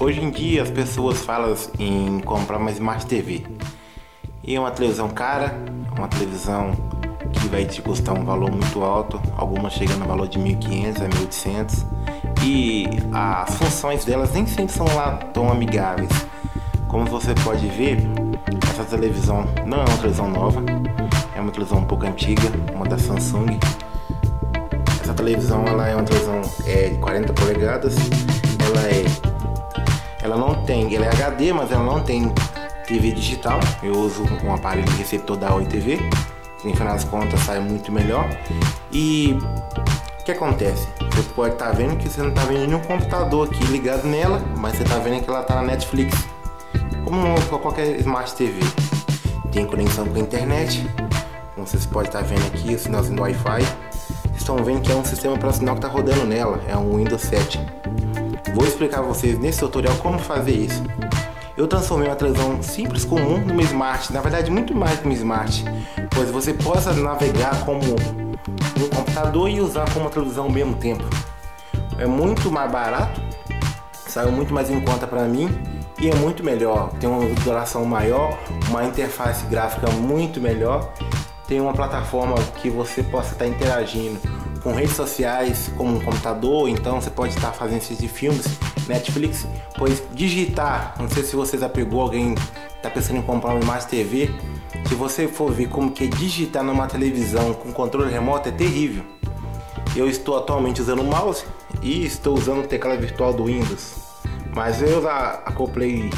Hoje em dia as pessoas falam em comprar uma Smart TV. E é uma televisão cara, uma televisão que vai te custar um valor muito alto, algumas chegam no valor de 1.500 a 1.800 e as funções delas nem sempre são lá tão amigáveis. Como você pode ver, essa televisão não é uma televisão nova, é uma televisão um pouco antiga, uma da Samsung. Essa televisão ela é uma televisão é, de 40 polegadas, ela não tem, ela é HD, mas ela não tem TV digital. Eu uso um aparelho receptor da Oi TV, no final das contas sai muito melhor. E o que acontece? Você pode estar tá vendo que você não está vendo nenhum computador aqui ligado nela, mas você está vendo que ela está na Netflix, como qualquer Smart TV. Tem conexão com a internet, como vocês podem estar tá vendo aqui, o sinalzinho do Wi-Fi. Vocês estão vendo que é um sistema operacional que está rodando nela, é um Windows 7. Vou explicar a vocês nesse tutorial como fazer isso. Eu transformei uma televisão simples comum numa smart, na verdade muito mais que uma smart, pois você possa navegar como um computador e usar como uma televisão ao mesmo tempo. É muito mais barato, saiu muito mais em conta para mim e é muito melhor. Tem uma duração maior, uma interface gráfica muito melhor, tem uma plataforma que você possa estar interagindo com redes sociais como um computador, então você pode estar fazendo esses filmes, Netflix, pois digitar, não sei se você já pegou alguém está pensando em comprar uma Smart TV, se você for ver como que é digitar numa televisão com controle remoto é terrível. Eu estou atualmente usando o mouse e estou usando o teclado virtual do Windows, mas eu já acoplei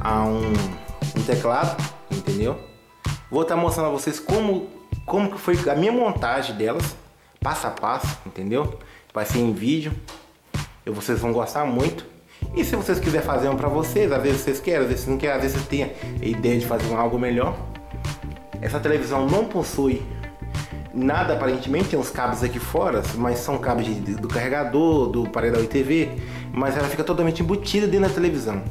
a um, um teclado, entendeu? Vou estar mostrando a vocês como como que foi a minha montagem delas passo a passo, entendeu? Vai ser em vídeo. E vocês vão gostar muito. E se vocês quiserem fazer um para vocês, às vezes vocês querem, às vezes não querem, às vezes vocês têm a ideia de fazer algo melhor. Essa televisão não possui nada aparentemente, tem uns cabos aqui fora, mas são cabos de, do carregador, do aparelho da TV, mas ela fica totalmente embutida dentro da televisão.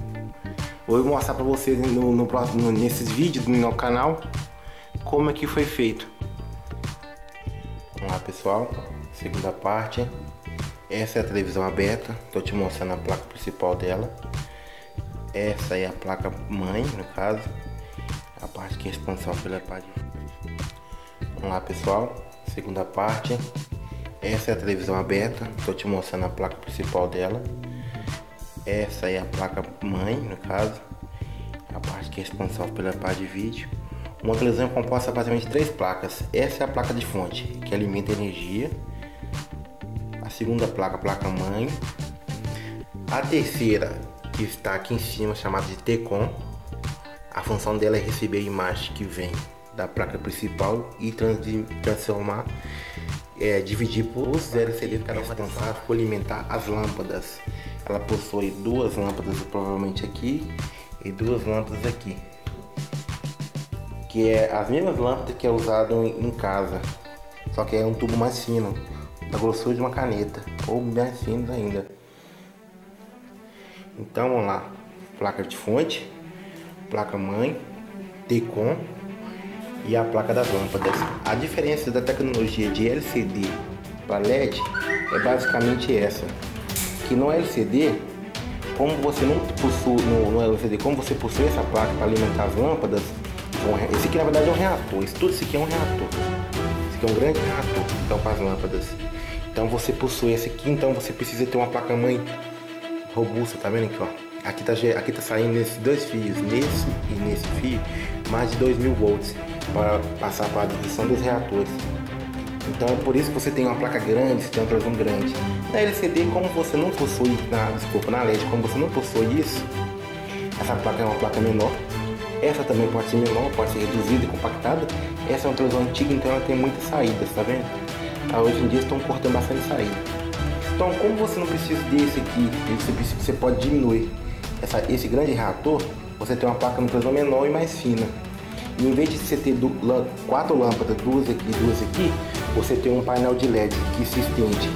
Vou mostrar para vocês no, no próximo, nesses vídeos no canal como é que foi feito. Vamos lá pessoal, segunda parte. Essa é a televisão aberta, estou te mostrando a placa principal dela. Essa é a placa mãe, no caso. A parte que é expansão pela parte. Vamos lá pessoal, segunda parte. Essa é a televisão aberta, estou te mostrando a placa principal dela. Essa é a placa mãe, no caso. A parte que é expansão pela parte de vídeo. Uma televisão é composta basicamente de três placas. Essa é a placa de fonte, que alimenta energia. A segunda placa, a placa mãe. A terceira, que está aqui em cima, chamada de T-Com. A função dela é receber a imagem que vem da placa principal e transformar, é, dividir por os LCD que é responsável por alimentar as lâmpadas. Ela possui duas lâmpadas provavelmente aqui e duas lâmpadas aqui que é as mesmas lâmpadas que é usado em casa, só que é um tubo mais fino, da grossura de uma caneta, ou mais fino ainda. Então vamos lá, placa de fonte, placa mãe, T-Com e a placa das lâmpadas. A diferença da tecnologia de LCD para LED é basicamente essa, que no LCD como você não possui no, no LCD, como você possui essa placa para alimentar as lâmpadas, esse aqui na verdade é um reator. Isso tudo isso aqui é um reator. Esse aqui é um grande reator. Então para as lâmpadas. Então você possui esse aqui, então você precisa ter uma placa mãe robusta, tá vendo aqui, ó? Aqui tá, aqui tá saindo nesses dois fios, nesse e nesse fio, mais de 2000 volts para passar para a distribuição dos reatores. Então é por isso que você tem uma placa grande, você tem uma televisão grande. Na LCD, como você não possui, na, desculpa, na LED, como você não possui isso, essa placa é uma placa menor, essa também pode ser menor, pode ser reduzida e compactada. Essa é uma televisão antiga, então ela tem muitas saídas, tá vendo? Ah, hoje em dia estão cortando bastante saída. Então, como você não precisa desse aqui, você, pode diminuir essa, esse grande reator, você tem uma placa de televisão menor e mais fina. E em vez de você ter quatro lâmpadas, duas aqui e duas aqui, você tem um painel de LED que se estende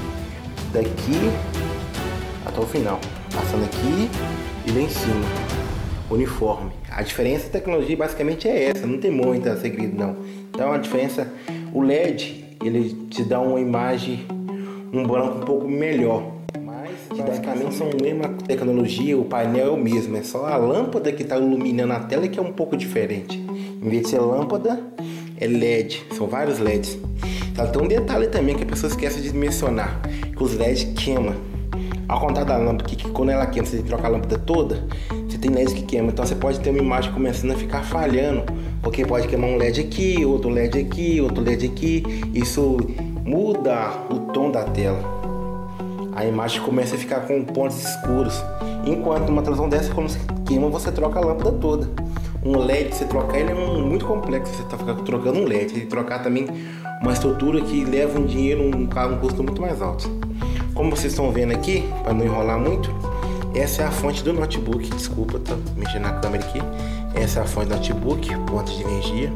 daqui até o final, passando aqui e lá em cima, uniforme. A diferença da tecnologia basicamente é essa, não tem muita segredo não. Então a diferença, o LED, ele te dá uma imagem, um branco um pouco melhor. Mas basicamente são a mesma tecnologia, o painel é o mesmo, é só a lâmpada que está iluminando a tela que é um pouco diferente. Em vez de ser lâmpada, é LED, são vários LEDs. Tá, tem um detalhe também que a pessoa esquece de mencionar, que os LEDs queimam. Ao contrário da lâmpada, que, que quando ela queima, você tem que trocar a lâmpada toda, tem LEDs que queimam. Então você pode ter uma imagem começando a ficar falhando, porque pode queimar um LED aqui, outro LED aqui, outro LED aqui. Isso muda o tom da tela. A imagem começa a ficar com pontos escuros. Enquanto uma televisão dessa, quando você queima, você troca a lâmpada toda. Um LED, você trocar ele é muito complexo. Você está trocando um LED. E trocar também uma estrutura que leva um dinheiro, um, um custo muito mais alto. Como vocês estão vendo aqui, para não enrolar muito, essa é a fonte do notebook. Desculpa, tá mexendo na câmera aqui. Essa é a fonte do notebook, ponto de energia.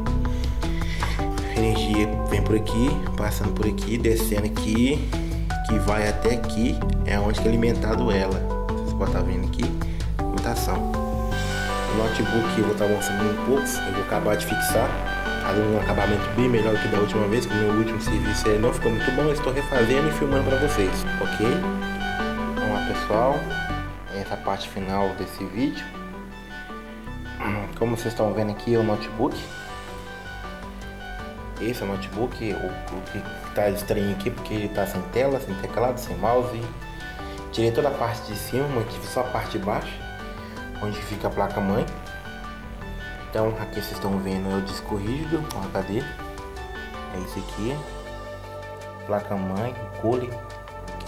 Energia vem por aqui, passando por aqui, descendo aqui, que vai até aqui, é onde é alimentado ela. Vocês podem estar vendo aqui, alimentação. O notebook eu vou estar mostrando um pouco, eu vou acabar de fixar, fazendo um acabamento bem melhor que da última vez, que o meu último serviço não ficou muito bom, eu estou refazendo e filmando para vocês, ok? Vamos lá pessoal, essa parte final desse vídeo. Como vocês estão vendo aqui é o notebook. Esse é o notebook, o, o que está estranho aqui porque ele está sem tela, sem teclado, sem mouse. Tirei toda a parte de cima, mantive só a parte de baixo, onde fica a placa mãe. Então aqui vocês estão vendo é o disco rígido, o HD. É esse aqui. Placa mãe, cooling,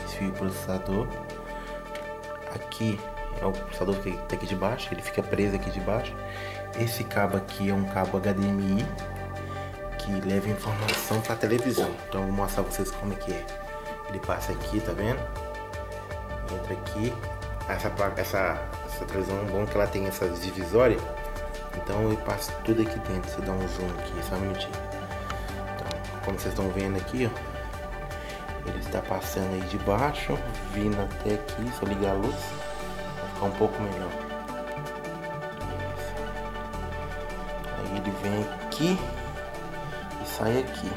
esse fio processador. Aqui é o processador que está aqui de baixo, ele fica preso aqui de baixo. Esse cabo aqui é um cabo HDMI que leva informação para a televisão. Então vou mostrar vocês como é que é. Ele passa aqui, tá vendo? Entra aqui. Essa essa, essa televisão é bom que ela tem essa divisória. Então ele passa tudo aqui dentro. Você dá um zoom aqui, só um minutinho. Então, como vocês estão vendo aqui, ó. Está passando aí de baixo, vindo até aqui, se eu ligar a luz, vai ficar um pouco melhor. Aí ele vem aqui sai aqui.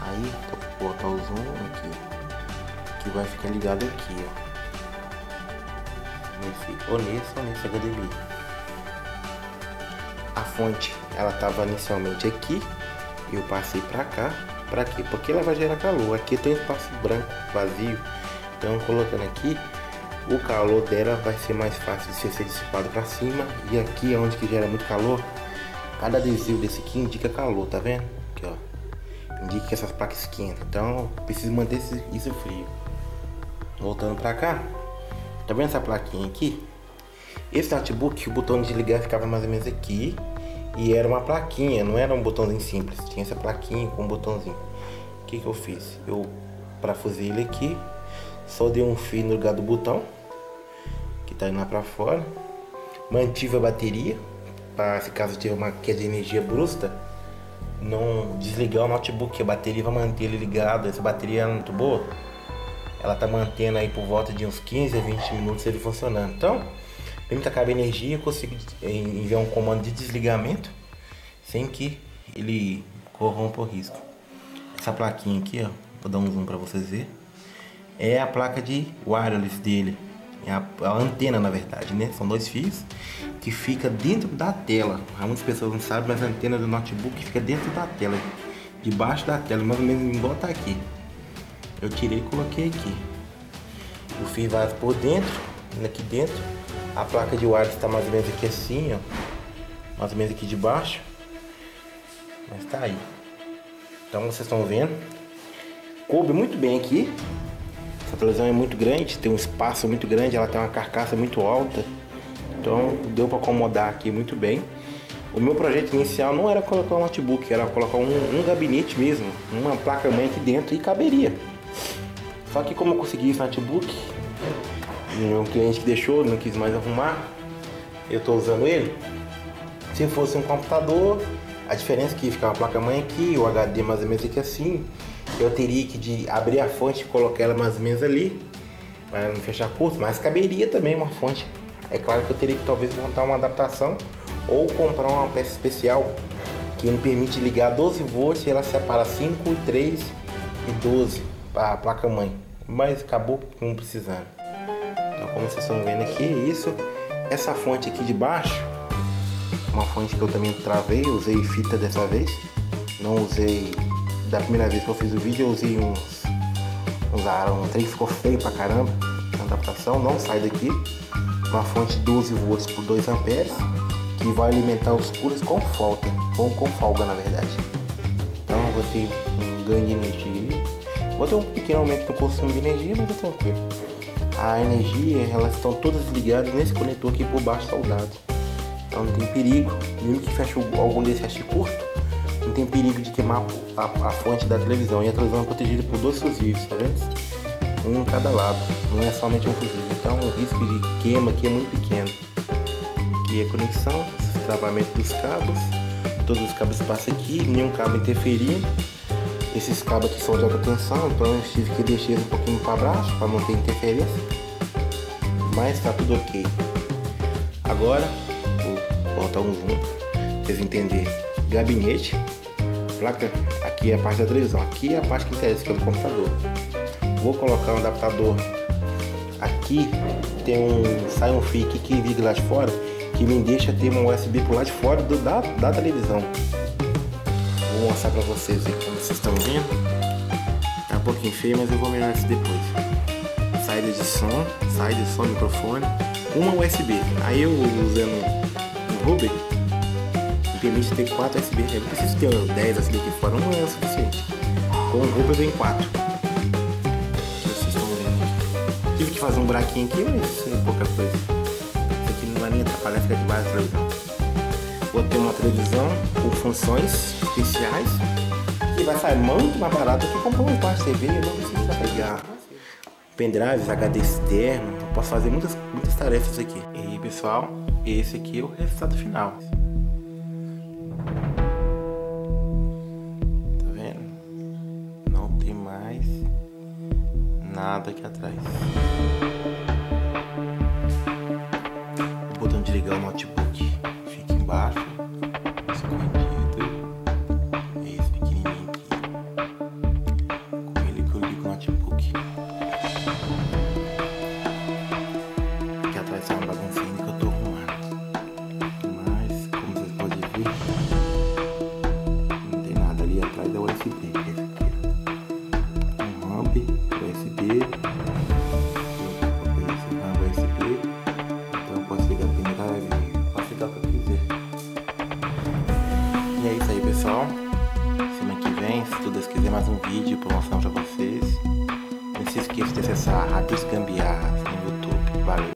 Aí, vou botar o zoom aqui. Que vai ficar ligado aqui, ó. Nesse, ou nesse ou nesse HDMI. A fonte, ela tava inicialmente aqui. Eu passei pra cá. Pra quê? Porque ela vai gerar calor. Aqui tem um espaço branco, vazio. Então, colocando aqui, o calor dela vai ser mais fácil de ser dissipado para cima. E aqui é onde que gera muito calor, Cada adesivo desse aqui indica calor, tá vendo? Aqui, ó. Indica que essas placas esquentam. Então, preciso manter isso frio. Voltando pra cá. Tá vendo essa plaquinha aqui? Esse notebook, o botão de ligar ficava mais ou menos aqui. E era uma plaquinha, não era um botãozinho simples. Tinha essa plaquinha com um botãozinho. O que que eu fiz? Eu parafusei ele aqui. Só dei um fio no lugar do botão. Que tá indo lá pra fora. Mantive a bateria para se caso tiver uma queda de energia brusca, não desligar o notebook, a bateria vai manter ele ligado. Essa bateria é muito boa, ela tá mantendo aí por volta de uns 15 a 20 minutos ele funcionando. Então, que acabe a energia, eu consigo enviar um comando de desligamento sem que ele corrompa o risco. Essa plaquinha aqui, ó, vou dar um zoom para vocês verem, é a placa de wireless dele. É a, a, antena na verdade, né? São dois fios que fica dentro da tela. Muitas pessoas não sabem, mas a antena do notebook fica dentro da tela, debaixo da tela, mais ou menos igual tá aqui. Eu tirei e coloquei aqui. O fio vai por dentro, aqui dentro. A placa de wireless está mais ou menos aqui assim, ó. Mais ou menos aqui de baixo. Mas tá aí. Então vocês estão vendo. Coube muito bem aqui. Essa televisão é muito grande, tem um espaço muito grande, ela tem uma carcaça muito alta. Então deu para acomodar aqui muito bem. O meu projeto inicial não era colocar um notebook, era colocar um, um gabinete mesmo, uma placa mãe aqui dentro e caberia. Só que como eu consegui esse notebook, um cliente que deixou, não quis mais arrumar, eu estou usando ele. Se fosse um computador, a diferença é que ficava a placa mãe aqui, o HD mais ou menos aqui assim, eu teria que de abrir a fonte e colocar ela mais ou menos ali, para não fechar curso, mas caberia também uma fonte. É claro que eu teria que talvez montar uma adaptação ou comprar uma peça especial que me permite ligar 12 volts e ela separa 5, 3 e 12 para a placa mãe. Mas acabou não precisando. Como vocês estão vendo aqui, isso. Essa fonte aqui de baixo, uma fonte que eu também travei, usei fita dessa vez. Não usei da primeira vez que eu fiz o vídeo, eu usei uns, uns trem ficou feio pra caramba adaptação, não sai daqui. Uma fonte 12 volts por 2 amperes que vai alimentar os coolers com folga, ou com folga na verdade. Então vou ter um ganho de energia, vou ter um pequeno aumento no consumo de energia, mas é tranquilo. A energia, elas estão todas ligadas nesse conector aqui por baixo soldado. Então não tem perigo, mesmo que feche algum desse feche curto, não tem perigo de queimar a, a, fonte da televisão. E a televisão é protegida por dois fusíveis, tá vendo? Um em cada lado, não é somente um fusível. Então o risco de queima aqui é muito pequeno. Aqui é a conexão, travamento dos cabos, todos os cabos passam aqui, nenhum cabo interferindo. Esses cabos aqui são de alta tensão, então eu tive que deixar um pouquinho para baixo para não ter interferência. Mas tá tudo ok. Agora, vou botar um zoom, pra vocês entenderem. Gabinete, placa, aqui é a parte da televisão, aqui é a parte que interessa, que é o computador. Vou colocar um adaptador aqui, tem um, sai um fio que liga lá de fora, que me deixa ter uma USB por lá de fora do, da, da televisão. Mostrar pra vocês aí como vocês estão vendo. Tá um pouquinho feio, mas eu vou melhorar isso depois. Saída de som, saída de som, microfone, uma USB. Aí eu usando um Ruby, permite ter 4 USB. Eu não preciso ter 10 USB aqui fora, não é o suficiente. Com o Ruby vem 4. Vocês estão vendo. Tive que fazer um buraquinho aqui, mas isso é pouca coisa vai me atrapalhar ficar debaixo da televisão. Vou ter uma televisão com funções especiais que vai sair muito mais barato que comprar um quarto TV. Não preciso pegar pendrives, HD externo. Posso fazer muitas, muitas tarefas aqui. E pessoal, esse aqui é o resultado final. Tá vendo? Não tem mais nada aqui atrás. desligar o notebook. Embaixo,